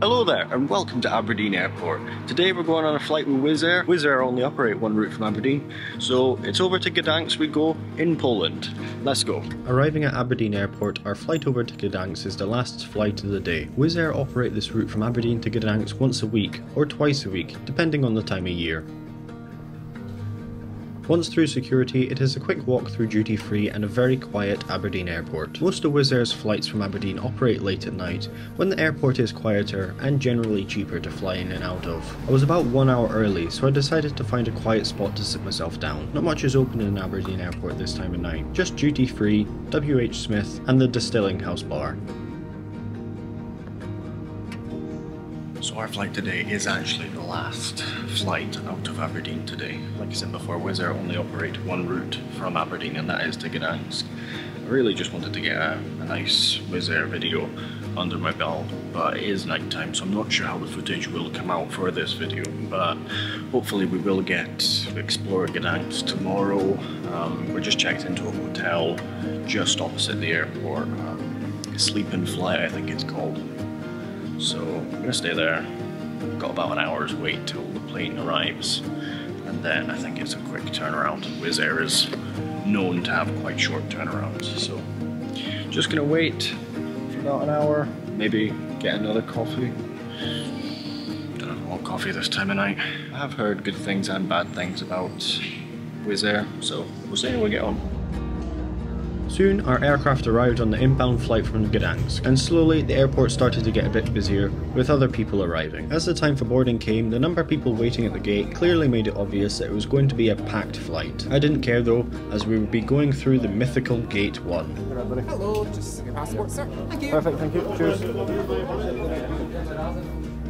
Hello there and welcome to Aberdeen Airport. Today we're going on a flight with Wizz Air. Wizz Air only operate one route from Aberdeen, so it's over to Gdansk we go in Poland. Let's go. Arriving at Aberdeen Airport, our flight over to Gdansk is the last flight of the day. Wizz Air operate this route from Aberdeen to Gdansk once a week or twice a week, depending on the time of year. Once through security, it is a quick walk through duty free and a very quiet Aberdeen airport. Most of Wizz Air's flights from Aberdeen operate late at night, when the airport is quieter and generally cheaper to fly in and out of. I was about one hour early, so I decided to find a quiet spot to sit myself down. Not much is open in Aberdeen airport this time of night, just duty free, WH Smith, and the Distilling House bar. So our flight today is actually the last flight out of Aberdeen today. Like I said before, Wizz Air only operate one route from Aberdeen and that is to Gdansk. I really just wanted to get a, a nice Wizz Air video under my belt, but it is night time, so I'm not sure how the footage will come out for this video, but hopefully we will get to explore Gdansk tomorrow. Um, we're just checked into a hotel just opposite the airport, um, Sleep and Fly I think it's called. So gonna stay there. Got about an hour's wait till the plane arrives. And then I think it's a quick turnaround. Wizz Air is known to have quite short turnarounds. So just gonna wait for about an hour, maybe get another coffee. Don't I want coffee this time of night. I have heard good things and bad things about Wizz Air, so we'll see how we get on. Soon, our aircraft arrived on the inbound flight from Gdansk, and slowly the airport started to get a bit busier, with other people arriving. As the time for boarding came, the number of people waiting at the gate clearly made it obvious that it was going to be a packed flight. I didn't care though, as we would be going through the mythical Gate 1. Hello, just your passport, sir. Thank you. Perfect, thank you. Cheers.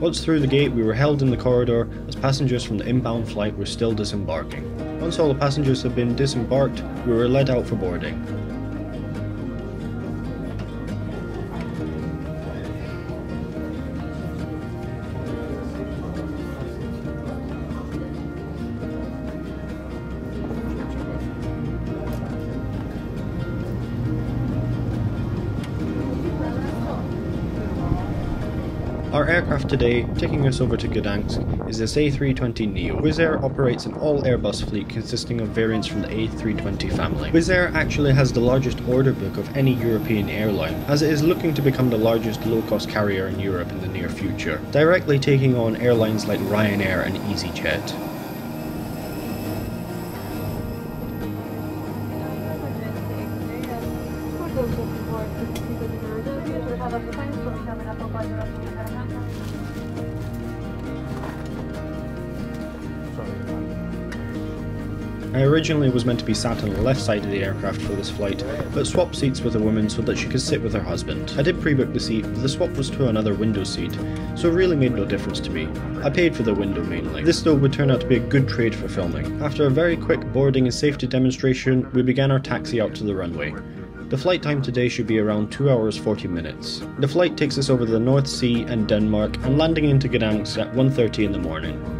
Once through the gate, we were held in the corridor as passengers from the inbound flight were still disembarking. Once all the passengers had been disembarked, we were led out for boarding. Today, taking us over to Gdansk, is this A320neo. Wizz Air operates an all Airbus fleet consisting of variants from the A320 family. Wizz Air actually has the largest order book of any European airline, as it is looking to become the largest low-cost carrier in Europe in the near future, directly taking on airlines like Ryanair and EasyJet. I originally was meant to be sat on the left side of the aircraft for this flight, but swapped seats with a woman so that she could sit with her husband. I did pre-book the seat, but the swap was to another window seat, so it really made no difference to me. I paid for the window mainly. This though would turn out to be a good trade for filming. After a very quick boarding and safety demonstration, we began our taxi out to the runway. The flight time today should be around 2 hours 40 minutes. The flight takes us over the North Sea and Denmark and landing into Gdansk at 1.30 in the morning.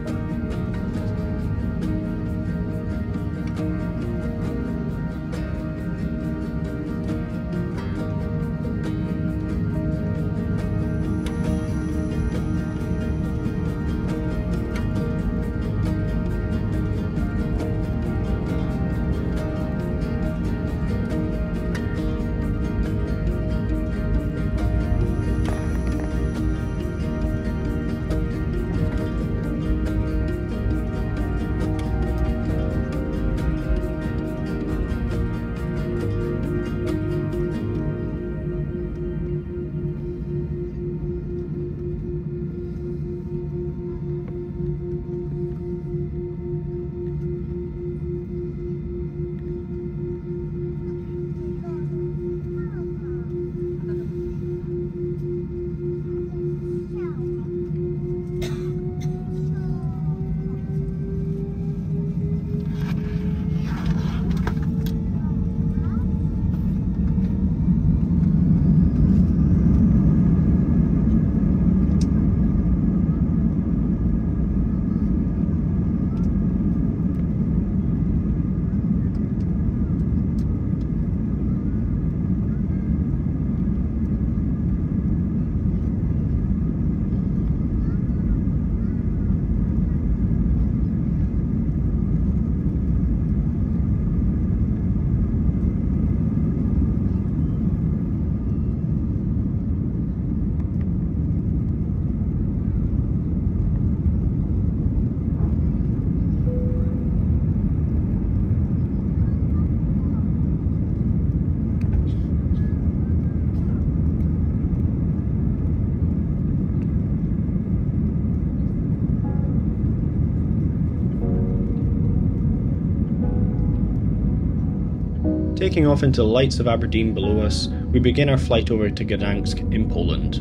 Taking off into the lights of Aberdeen below us, we begin our flight over to Gdansk in Poland.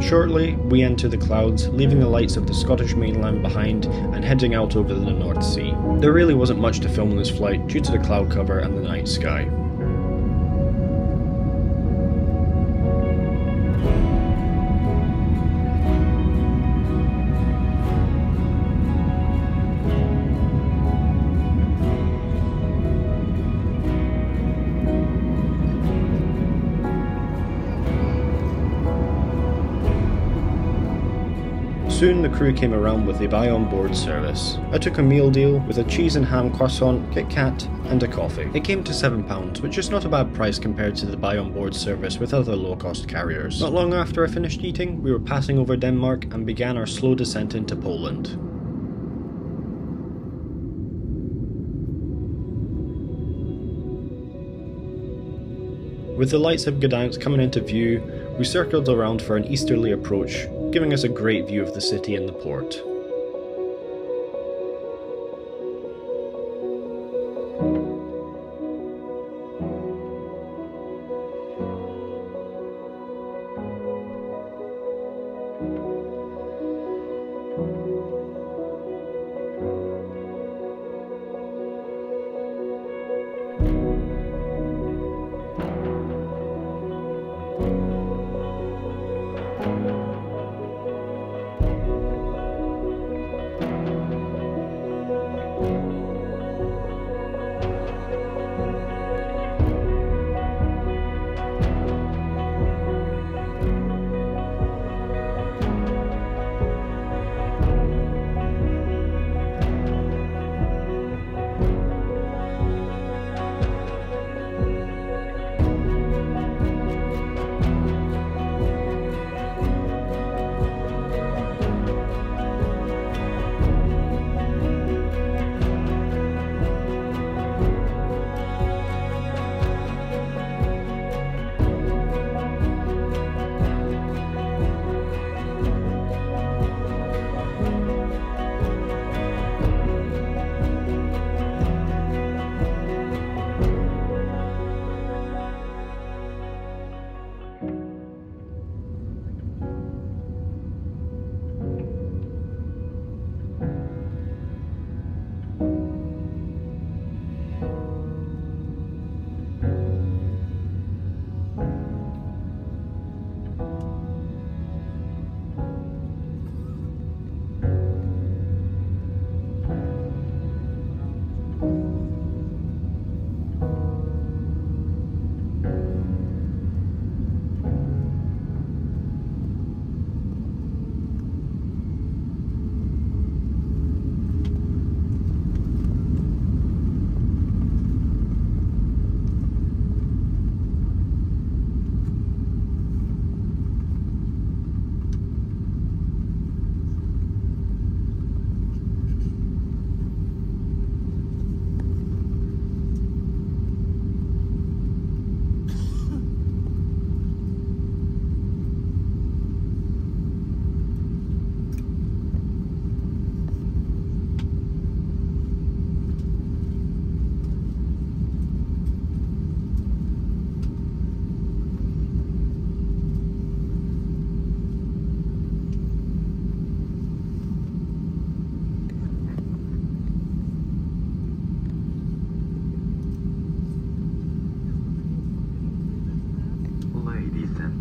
Shortly, we enter the clouds, leaving the lights of the Scottish mainland behind and heading out over the North Sea. There really wasn't much to film in this flight due to the cloud cover and the night sky. Soon the crew came around with the buy on board service. I took a meal deal with a cheese and ham croissant, Kit Kat, and a coffee. It came to £7, which is not a bad price compared to the buy on board service with other low cost carriers. Not long after I finished eating, we were passing over Denmark and began our slow descent into Poland. With the lights of Gdansk coming into view, we circled around for an easterly approach, giving us a great view of the city and the port.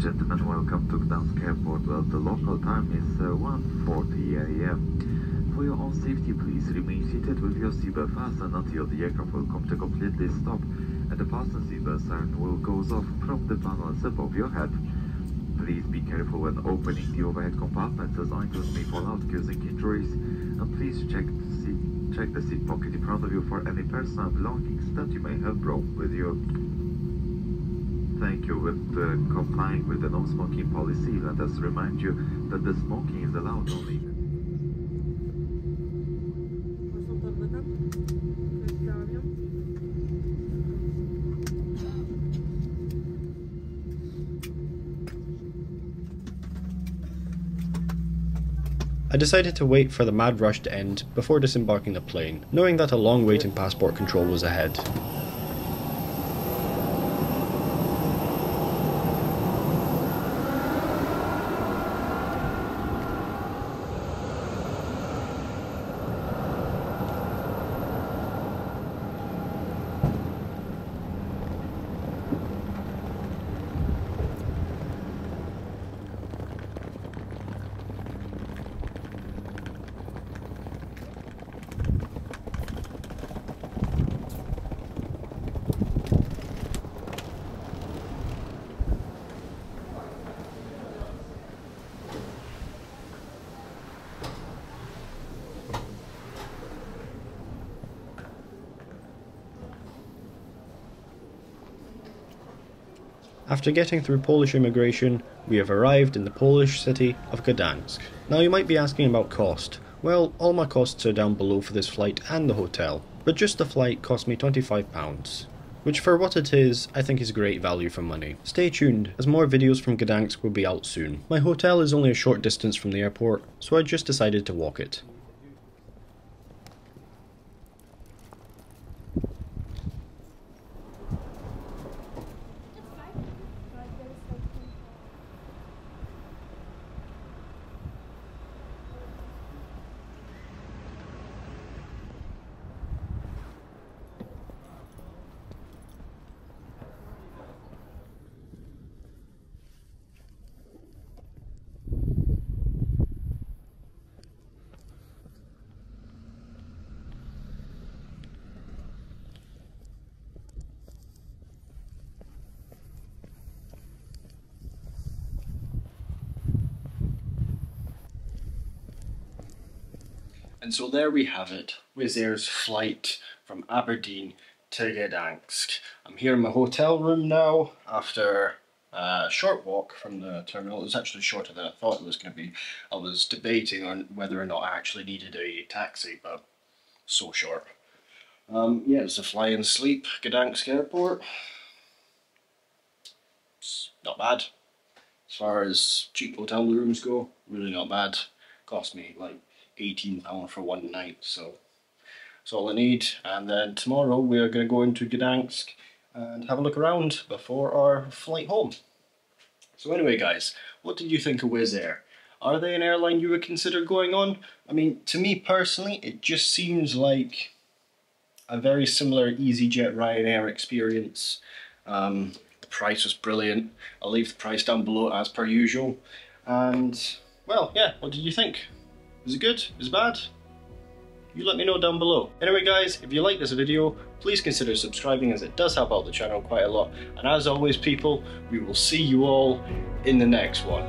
Gentlemen, welcome to Gdansk Airport. Well, the local time is uh, 1.40 a.m. For your own safety, please remain seated with your seatbelt fastened until the aircraft will come to completely stop and the fasten seatbelt siren will go off from the panels above your head. Please be careful when opening the overhead compartments as items may fall out causing injuries and please check the seat, check the seat pocket in front of you for any personal belongings that you may have brought with you thank you with uh, complying with the no smoking policy. Let us remind you that the smoking is allowed only. I decided to wait for the mad rush to end before disembarking the plane, knowing that a long wait in passport control was ahead. After getting through Polish immigration, we have arrived in the Polish city of Gdansk. Now you might be asking about cost. Well, all my costs are down below for this flight and the hotel, but just the flight cost me £25, which for what it is, I think is great value for money. Stay tuned, as more videos from Gdansk will be out soon. My hotel is only a short distance from the airport, so I just decided to walk it. And so there we have it, Wizz Air's flight from Aberdeen to Gdansk. I'm here in my hotel room now after a short walk from the terminal. It was actually shorter than I thought it was going to be. I was debating on whether or not I actually needed a taxi, but so short. Um, yeah, it's a fly and sleep, Gdansk Airport. It's not bad. As far as cheap hotel rooms go, really not bad. Cost me like £18 for one night, so that's all I need. And then tomorrow we are going to go into Gdansk and have a look around before our flight home. So anyway guys, what did you think of Wizz Air? Are they an airline you would consider going on? I mean, to me personally, it just seems like a very similar EasyJet Ryanair experience. Um, the price was brilliant. I'll leave the price down below as per usual. And, well, yeah, what did you think? Was it good? Is it bad? You let me know down below. Anyway guys, if you like this video, please consider subscribing as it does help out the channel quite a lot. And as always people, we will see you all in the next one.